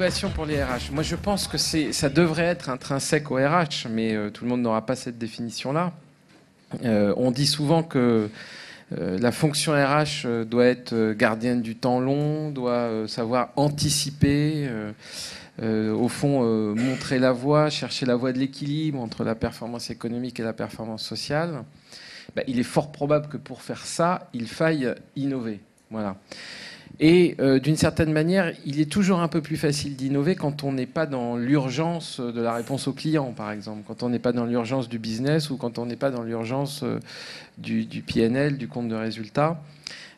l'innovation pour les RH. Moi, je pense que ça devrait être intrinsèque au RH, mais euh, tout le monde n'aura pas cette définition-là. Euh, on dit souvent que euh, la fonction RH doit être gardienne du temps long, doit savoir anticiper, au fond montrer la voie, chercher la voie de l'équilibre entre la performance économique et la performance sociale. Ben, il est fort probable que pour faire ça, il faille innover. Voilà. Et euh, d'une certaine manière, il est toujours un peu plus facile d'innover quand on n'est pas dans l'urgence de la réponse au client, par exemple, quand on n'est pas dans l'urgence du business ou quand on n'est pas dans l'urgence euh, du, PNL, du compte de résultat,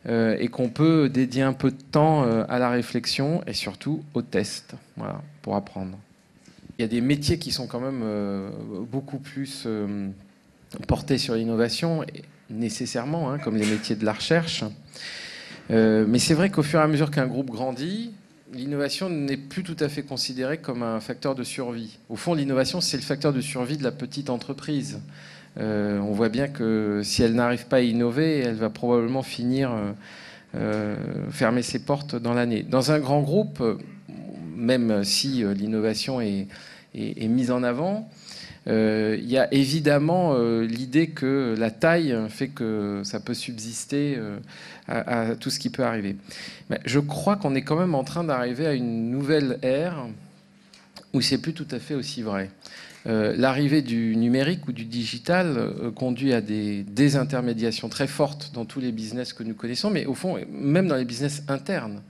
euh, et qu'on peut dédier un peu de temps à la réflexion et surtout au test, voilà, pour apprendre. Il y a des métiers qui sont quand même beaucoup plus portés sur l'innovation, nécessairement, hein, comme les métiers de la recherche. Euh, mais c'est vrai qu'au fur et à mesure qu'un groupe grandit, l'innovation n'est plus tout à fait considérée comme un facteur de survie. Au fond, l'innovation, c'est le facteur de survie de la petite entreprise. Euh, on voit bien que si elle n'arrive pas à innover, elle va probablement finir euh, fermer ses portes dans l'année. Dans un grand groupe, même si l'innovation est, mise en avant, il y a évidemment l'idée que la taille fait que ça peut subsister à, tout ce qui peut arriver. Mais je crois qu'on est quand même en train d'arriver à une nouvelle ère où c'est plus tout à fait aussi vrai. Euh, l'arrivée du numérique ou du digital euh, conduit à des désintermédiations très fortes dans tous les business que nous connaissons, mais au fond, même dans les business internes,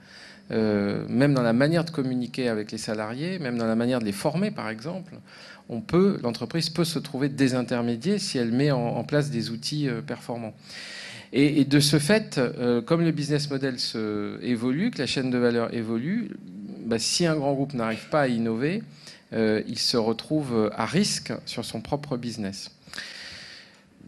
euh, même dans la manière de communiquer avec les salariés, même dans la manière de les former, par exemple, l'entreprise peut se trouver désintermédiée si elle met en place des outils performants. Et, de ce fait, euh, comme le business model évolue, que la chaîne de valeur évolue, bah, si un grand groupe n'arrive pas à innover, euh, il se retrouve à risque sur son propre business.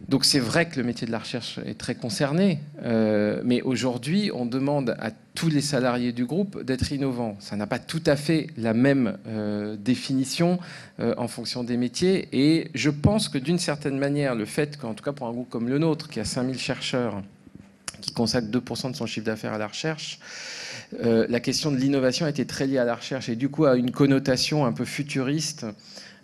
Donc c'est vrai que le métier de la recherche est très concerné, euh, mais aujourd'hui on demande à tous les salariés du groupe d'être innovants. Ça n'a pas tout à fait la même euh, définition euh, en fonction des métiers, et je pense que d'une certaine manière, le fait qu'en tout cas pour un groupe comme le nôtre, qui a 5000 chercheurs, qui consacre 2% de son chiffre d'affaires à la recherche, la question de l'innovation été très liée à la recherche et du coup a une connotation un peu futuriste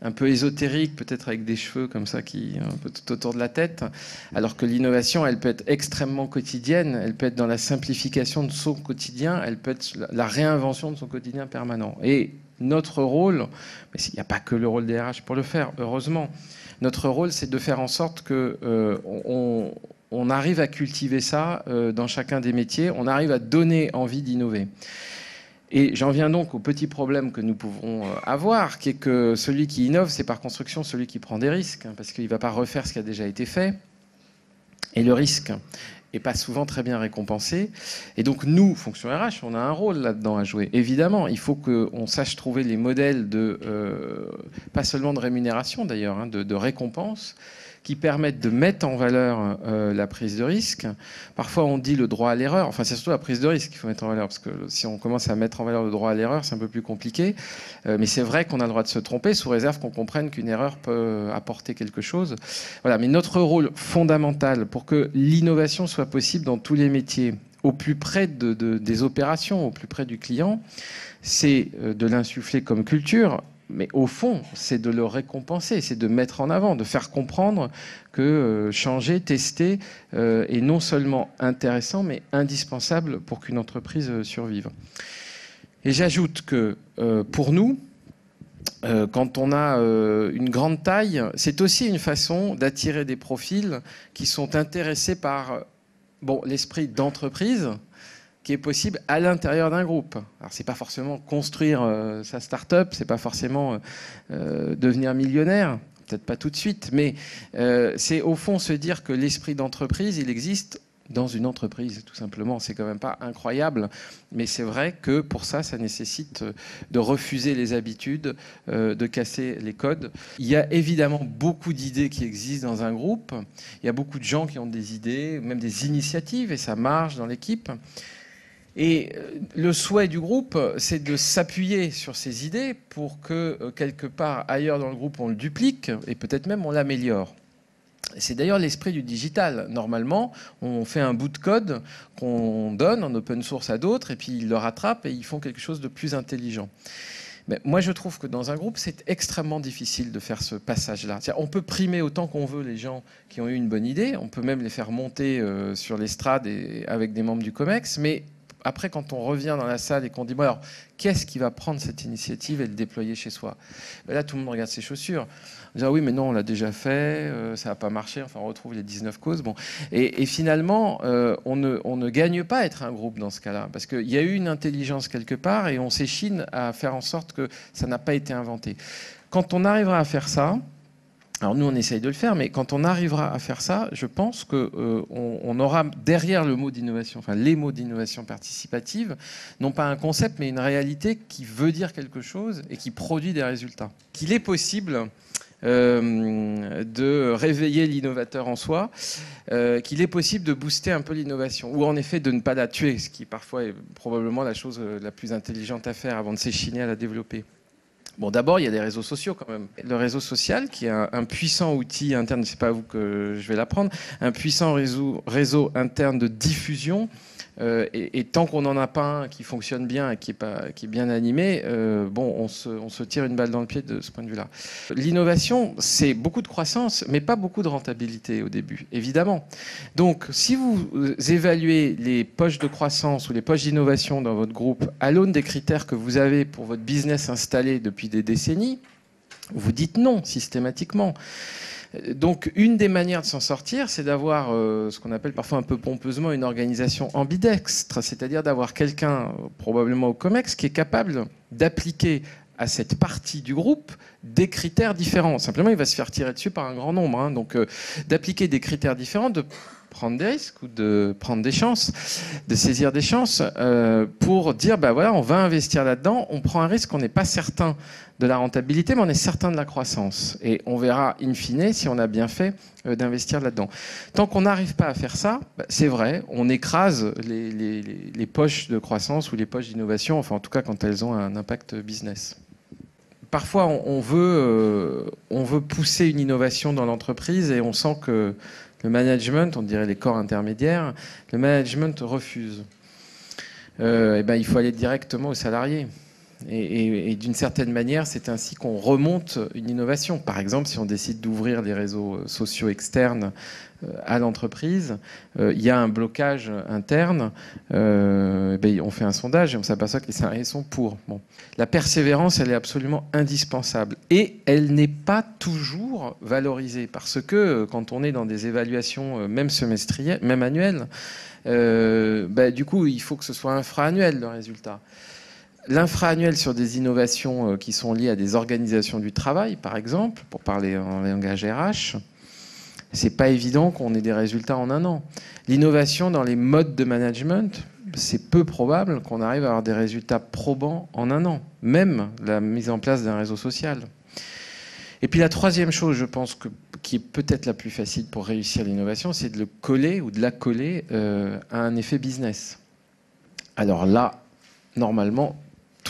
un peu ésotérique, peut-être avec des cheveux comme ça qui un peu tout autour de la tête, alors que l'innovation, elle peut être extrêmement quotidienne, elle peut être dans la simplification de son quotidien, elle peut être la réinvention de son quotidien permanent. Et notre rôle, mais il n'y a pas que le rôle des RH pour le faire, heureusement, notre rôle, c'est de faire en sorte que euh, on, arrive à cultiver ça euh, dans chacun des métiers, on arrive à donner envie d'innover. Et j'en viens donc au petit problème que nous pouvons euh, avoir, qui est que celui qui innove, c'est par construction celui qui prend des risques, hein, parce qu'il ne va pas refaire ce qui a déjà été fait. Et le risque n'est pas souvent très bien récompensé. Et donc nous, fonction RH, on a un rôle là-dedans à jouer. Évidemment, il faut qu'on sache trouver les modèles de, euh, pas seulement de rémunération d'ailleurs, hein, de, de récompense, qui permettent de mettre en valeur euh, la prise de risque. Parfois, on dit le droit à l'erreur. Enfin, c'est surtout la prise de risque qu'il faut mettre en valeur, parce que si on commence à mettre en valeur le droit à l'erreur, c'est un peu plus compliqué. Euh, mais c'est vrai qu'on a le droit de se tromper, sous réserve qu'on comprenne qu'une erreur peut apporter quelque chose. Voilà. Mais notre rôle fondamental pour que l'innovation soit possible dans tous les métiers, au plus près de, des opérations, au plus près du client, c'est euh, de l'insuffler comme culture mais au fond, c'est de le récompenser, c'est de mettre en avant, de faire comprendre que euh, changer, tester euh, est non seulement intéressant, mais indispensable pour qu'une entreprise euh, survive. Et j'ajoute que pour nous, quand on a une grande taille, c'est aussi une façon d'attirer des profils qui sont intéressés par l'esprit d'entreprise, qui est possible à l'intérieur d'un groupe. Alors c'est pas forcément construire euh, sa start-up, c'est pas forcément euh, euh, devenir millionnaire, peut-être pas tout de suite, mais c'est au fond se dire que l'esprit d'entreprise, il existe dans une entreprise, tout simplement. C'est quand même pas incroyable, mais c'est vrai que pour ça, ça nécessite de refuser les habitudes, de casser les codes. Il y a évidemment beaucoup d'idées qui existent dans un groupe. Il y a beaucoup de gens qui ont des idées, même des initiatives, et ça marche dans l'équipe. Et euh, le souhait du groupe, c'est de s'appuyer sur ces idées pour que euh, quelque part ailleurs dans le groupe, on le duplique et peut-être même on l'améliore. C'est d'ailleurs l'esprit du digital. Normalement, on fait un bout de code qu'on donne en open source à d'autres et puis ils le rattrapent et ils font quelque chose de plus intelligent. Mais moi, je trouve que dans un groupe, c'est extrêmement difficile de faire ce passage-là. On peut primer autant qu'on veut les gens qui ont eu une bonne idée, on peut même les faire monter euh, sur l'estrade avec des membres du COMEX, mais après, quand on revient dans la salle et qu'on dit, bon alors, qu'est-ce qui va prendre cette initiative et le déployer chez soi? Ben Là, tout le monde regarde ses chaussures. On dit, ah oui, mais non, on l'a déjà fait, euh, ça n'a pas marché, enfin, on retrouve les 19 causes. Bon. Et, finalement, euh, on, ne, on, ne, gagne pas à être un groupe dans ce cas-là, parce qu'il y a eu une intelligence quelque part et on s'échine à faire en sorte que ça n'a pas été inventé. Quand on arrivera à faire ça, alors nous, on essaye de le faire, mais quand on arrivera à faire ça, je pense qu'on euh, aura derrière le mot d'innovation, enfin les mots d'innovation participative, non pas un concept, mais une réalité qui veut dire quelque chose et qui produit des résultats. Qu'il est possible euh, de réveiller l'innovateur en soi, euh, qu'il est possible de booster un peu l'innovation, ou en effet de ne pas la tuer, ce qui parfois est probablement la chose la plus intelligente à faire avant de s'échiner à la développer. Bon, d'abord, il y a des réseaux sociaux quand même. Le réseau social, qui est un, puissant outil interne, c'est pas à vous que je vais l'apprendre, un puissant réseau, réseau interne de diffusion euh, et, tant qu'on n'en a pas un qui fonctionne bien et qui est, bien animé, euh, bon, on se, on se, tire une balle dans le pied de ce point de vue-là. L'innovation, c'est beaucoup de croissance, mais pas beaucoup de rentabilité au début, évidemment. Donc, si vous évaluez les poches de croissance ou les poches d'innovation dans votre groupe à l'aune des critères que vous avez pour votre business installé depuis des décennies, vous dites non systématiquement. Donc, une des manières de s'en sortir, c'est d'avoir euh, ce qu'on appelle parfois un peu pompeusement une organisation ambidextre, c'est-à-dire d'avoir quelqu'un, probablement au COMEX, qui est capable d'appliquer à cette partie du groupe des critères différents. Simplement, il va se faire tirer dessus par un grand nombre. Hein. Donc, euh, d'appliquer des critères différents, de prendre des risques ou de prendre des chances, de saisir des chances euh, pour dire, bah voilà, on va investir là-dedans, on prend un risque, on n'est pas certain de la rentabilité, mais on est certain de la croissance. Et on verra in fine si on a bien fait euh, d'investir là-dedans. Tant qu'on n'arrive pas à faire ça, bah, c'est vrai, on écrase les, les, poches de croissance ou les poches d'innovation, enfin en tout cas quand elles ont un impact business parfois on veut, euh, on veut pousser une innovation dans l'entreprise et on sent que le management, on dirait les corps intermédiaires, le management refuse. Euh, et ben, il faut aller directement aux salariés. Et, d'une certaine manière, c'est ainsi qu'on remonte une innovation. Par exemple, si on décide d'ouvrir des réseaux sociaux externes euh, à l'entreprise, euh, il y a un blocage interne, euh, ben, on fait un sondage et on s'aperçoit que les salariés sont pour. Bon. La persévérance, elle est absolument indispensable. Et elle n'est pas toujours valorisée, parce que quand on est dans des évaluations, même semestrielles, même annuelles, ben, du coup, il faut que ce soit infra-annuel le résultat. L'infra-annuel sur des innovations qui sont liées à des organisations du travail, par exemple, pour parler en langage RH, c'est pas évident qu'on ait des résultats en un an. L'innovation dans les modes de management, c'est peu probable qu'on arrive à avoir des résultats probants en un an, même la mise en place d'un réseau social. Et puis la troisième chose, je pense, que, qui est peut-être la plus facile pour réussir l'innovation, c'est de le coller ou de la coller euh, à un effet business. Alors là, normalement,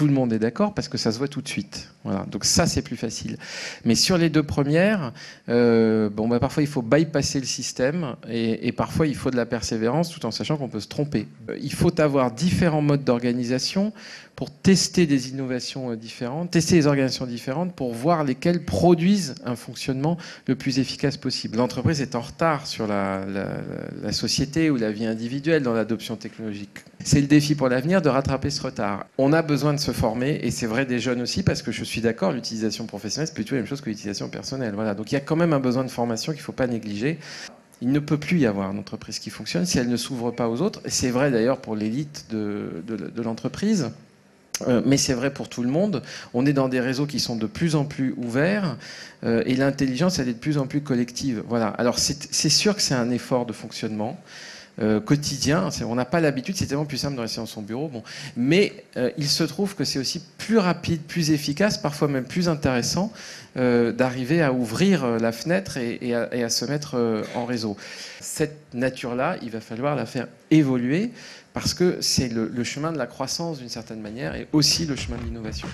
tout le monde est d'accord parce que ça se voit tout de suite. Voilà. Donc ça, c'est plus facile. Mais sur les deux premières, euh, bon, bah, parfois il faut bypasser le système et, parfois il faut de la persévérance tout en sachant qu'on peut se tromper. Euh, il faut avoir différents modes d'organisation pour tester des innovations euh, différentes, tester des organisations différentes pour voir lesquelles produisent un fonctionnement le plus efficace possible. L'entreprise est en retard sur la, société ou la vie individuelle dans l'adoption technologique. C'est le défi pour l'avenir de rattraper ce retard. On a besoin de se former et c'est vrai des jeunes aussi parce que je suis d'accord, l'utilisation professionnelle c'est plutôt la même chose que l'utilisation personnelle. Voilà. Donc il y a quand même un besoin de formation qu'il ne faut pas négliger. Il ne peut plus y avoir une entreprise qui fonctionne si elle ne s'ouvre pas aux autres. C'est vrai d'ailleurs pour l'élite de, de, de l'entreprise. Euh, mais c'est vrai pour tout le monde. On est dans des réseaux qui sont de plus en plus ouverts euh, et l'intelligence, elle est de plus en plus collective. Voilà. Alors c'est sûr que c'est un effort de fonctionnement. Euh, quotidien. On n'a pas l'habitude, c'est tellement plus simple de rester dans son bureau. Bon. Mais il se trouve que c'est aussi plus rapide, plus efficace, parfois même plus intéressant d'arriver à ouvrir la fenêtre et, à, et, à, se mettre en réseau. Cette nature-là, il va falloir la faire évoluer parce que c'est le, chemin de la croissance d'une certaine manière et aussi le chemin de l'innovation.